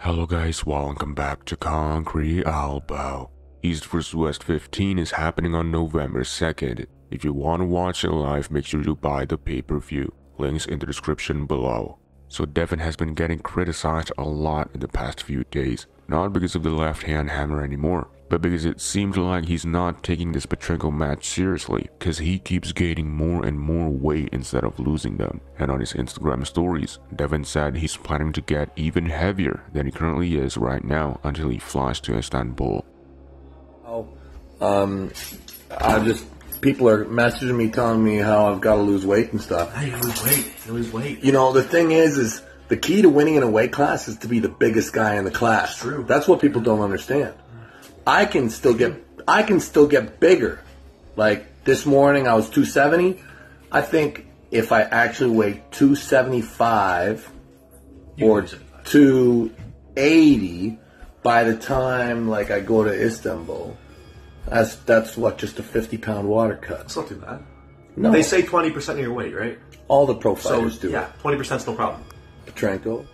Hello guys, welcome back to Concrete Elbow. East vs West 15 is happening on November 2nd. If you want to watch it live, make sure you buy the pay-per-view. Links in the description below. So Devon has been getting criticized a lot in the past few days. Not because of the left hand hammer anymore, but because it seems like he's not taking this Petrenko match seriously, because he keeps gaining more and more weight instead of losing them. And on his Instagram stories, Devon said he's planning to get even heavier than he currently is right now until he flies to Istanbul. Oh, um, I just people are messaging me telling me how I've got to lose weight and stuff. Hey, you lose weight. You lose weight. You know, the thing is, is the key to winning in a weight class is to be the biggest guy in the class. That's true. That's what people don't understand. I can still get, I can still get bigger. Like this morning, I was 270. I think if I actually weigh 275 You or 280 by the time like I go to Istanbul, that's that's what just a 50 pound water cut. It's not too bad. No, They say 20% of your weight, right? all the pro So, fighters do. yeah, 20% is no problem. Petrenko,